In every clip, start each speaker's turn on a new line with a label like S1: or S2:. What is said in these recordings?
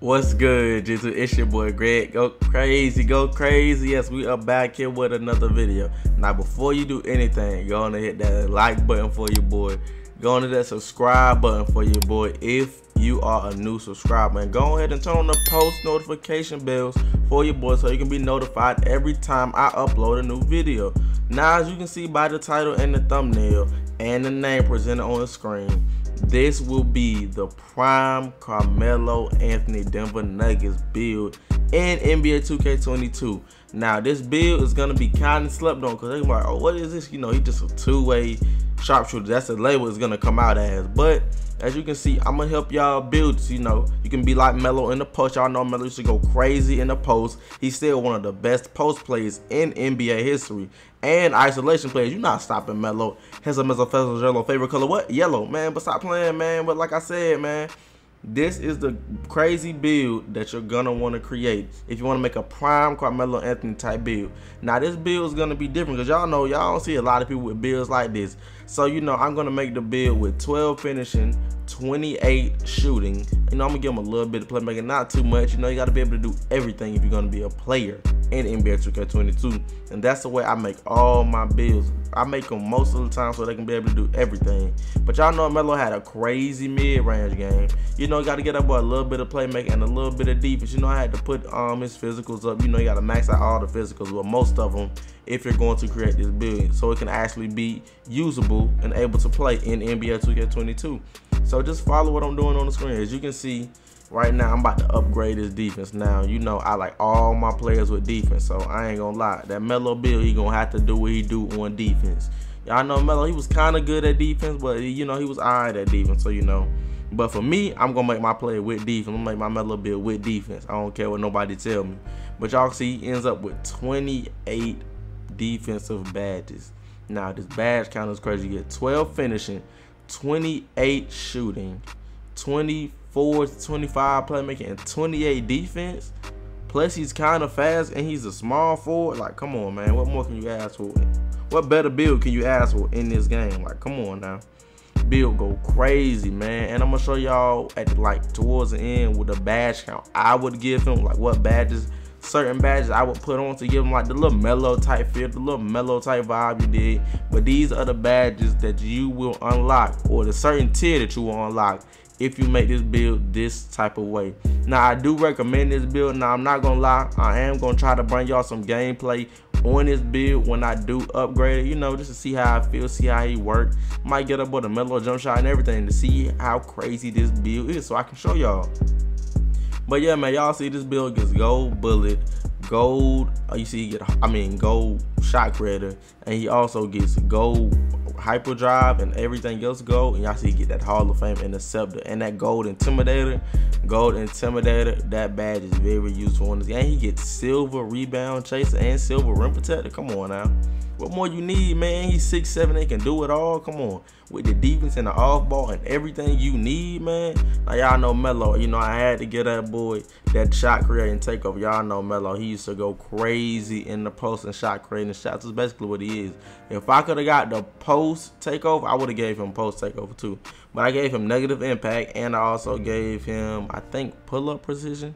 S1: What's good, Jesus? It's your boy Greg. Go crazy, go crazy. Yes, we are back here with another video. Now, before you do anything, go on and hit that like button for your boy. Go on to that subscribe button for your boy if you are a new subscriber. And go ahead and turn on the post notification bells for your boy so you can be notified every time I upload a new video. Now, as you can see by the title and the thumbnail and the name presented on the screen, this will be the prime Carmelo Anthony Denver Nuggets build in NBA 2K22. Now, this build is going to be kind of slept on because they're like, oh, what is this? You know, he's just a two-way sharpshooter. That's the label it's to come out as. But as you can see, I'm gonna help y'all build. You know, you can be like Melo in the post. Y'all know Melo used to go crazy in the post. He's still one of the best post players in NBA history and isolation players. You're not stopping Melo. Has a Mezzo favorite color. What? Yellow, man. But stop playing, man. But like I said, man, this is the crazy build that you're gonna want to create if you want to make a prime Carmelo Anthony type build. Now this build is gonna be different because y'all know y'all don't see a lot of people with builds like this. So you know I'm gonna make the build with 12 finishing, 28 shooting. You know I'm gonna give them a little bit of playmaking, not too much. You know you gotta be able to do everything if you're gonna be a player in NBA 2K22, and that's the way I make all my bills. I make them most of the time so they can be able to do everything. But y'all know Melo had a crazy mid-range game. You know, got to get up with a little bit of playmaking and a little bit of defense. You know, I had to put um his physicals up. You know, you got to max out all the physicals, but most of them, if you're going to create this build, so it can actually be usable and able to play in NBA 2K22. So just follow what I'm doing on the screen. As you can see, right now I'm about to upgrade his defense. Now, you know, I like all my players with defense, so I ain't gonna lie. That Melo Bill, he gonna have to do what he do on defense. Y'all know Melo, he was kind of good at defense, but you know, he was alright at defense, so you know. But for me, I'm gonna make my play with defense. I'm gonna make my Melo Bill with defense. I don't care what nobody tell me. But y'all see, he ends up with 28 defensive badges. Now, this badge count is crazy. You get 12 finishing, 28 shooting, 24 to 25 playmaking, and 28 defense. Plus, he's kind of fast and he's a small forward. Like, come on, man. What more can you ask for? What better build can you ask for in this game? Like, come on now. Build go crazy, man. And I'm gonna show y'all at like towards the end with the badge count. I would give him like what badges certain badges I would put on to give him like the little Melo type feel, the little Melo type vibe you did. But these are the badges that you will unlock or the certain tier that you will unlock if you make this build this type of way. Now I do recommend this build. Now I'm not gonna lie, I am gonna try to bring y'all some gameplay on this build when I do upgrade it, you know, just to see how I feel, see how he work. Might get up with a Melo jump shot and everything to see how crazy this build is so I can show y'all. But yeah, man, y'all see this build gets gold bullet, gold. Uh, you see, get I mean gold shot creator, and he also gets gold hyperdrive and everything else go, And y'all see, get that Hall of Fame interceptor and that gold intimidator. Gold intimidator. That badge is very useful in this. game. he gets silver rebound chaser and silver rim protector. Come on now. What more you need, man? He's six seven. They can do it all. Come on, with the defense and the off ball and everything you need, man. Now y'all know Melo. You know I had to get that boy that shot creating takeover. Y'all know Melo. He used to go crazy in the post and shot creating shots. Is basically what he is. If I could have got the post takeover, I would have gave him post takeover too. But I gave him negative impact and I also gave him, I think, pull up precision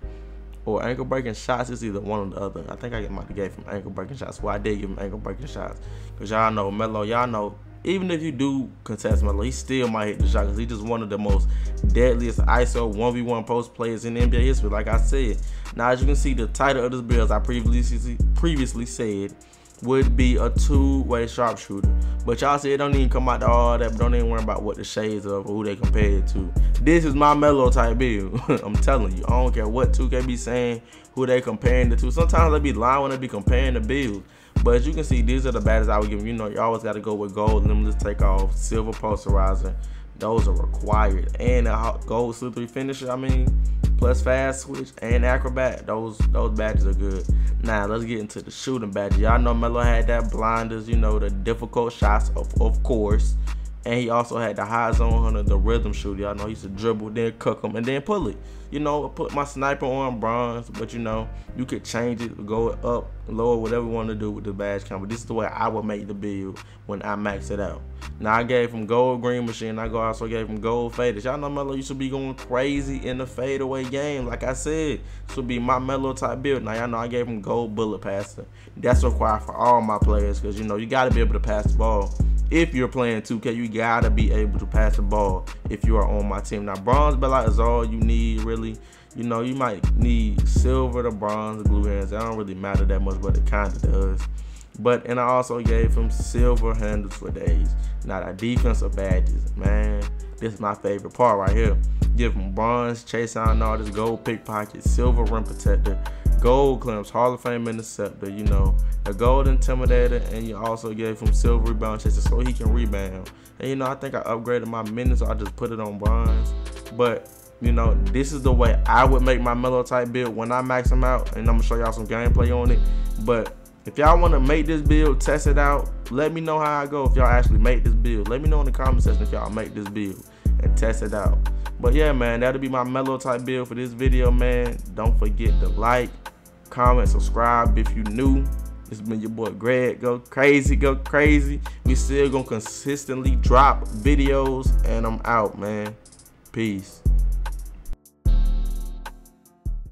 S1: or ankle breaking shots. It's either one or the other. I think I might have gave him ankle breaking shots. Well, I did give him ankle breaking shots. Because y'all know Melo, y'all know, even if you do contest Melo, he still might hit the shot because he's just one of the most deadliest ISO 1v1 post players in NBA history, like I said. Now, as you can see, the title of this build, as I previously, previously said, would be a two-way sharpshooter. But y'all see, it don't even come out to all that, but don't even worry about what the shades of or who they compare it to. This is my Melo type build. I'm telling you, I don't care what 2K be saying, who they comparing it to. Sometimes they be lying when they be comparing the build. But as you can see, these are the battles I would give. You know, you always got to go with gold, limitless takeoff, silver posterizer. Those are required. And a gold slippery finisher, I mean, plus fast twitch and acrobat. Those those badges are good. Now let's get into the shooting badge. Y'all know Melo had that blinders, you know, the difficult shots of of course. And he also had the high zone hunter, the rhythm shooter. Y'all know he used to dribble, then cook him, and then pull it. You know, put my sniper on bronze, but you know, you could change it, go up, lower, whatever you want to do with the badge count. But this is the way I would make the build when I max it out. Now I gave him gold green machine. I go also gave him gold faders. Y'all know Melo used to be going crazy in the fadeaway game. Like I said, this would be my Melo type build. Now y'all know I gave him gold bullet passer. That's required for all my players because you know you got to be able to pass the ball if you're playing 2K, you gotta be able to pass the ball if you are on my team. Now, bronze belt is all you need, really. You know, you might need silver to bronze, glue hands. That don't really matter that much, but it kind of does. But, and I also gave him silver handles for days. Now, the defensive badges, man, this is my favorite part right here. Give him bronze, chase on all this gold pickpocket, silver rim protector, gold clamps, Hall of Fame interceptor, you know, a gold intimidator, and you also gave him silver rebound chaser so he can rebound. And you know, I think I upgraded my minutes, so I just put it on bronze. But you know, this is the way I would make my Melo type build when I max them out, and I'm gonna show y'all some gameplay on it. But if y'all want to make this build, test it out, let me know how I go if y'all actually make this build. Let me know in the comment section if y'all make this build and test it out. But yeah, man, that'll be my Melo type build for this video, man. Don't forget to like, comment, subscribe if you new. It's been your boy Greg. Go crazy, go crazy. We still gonna consistently drop videos, and I'm out, man. Peace.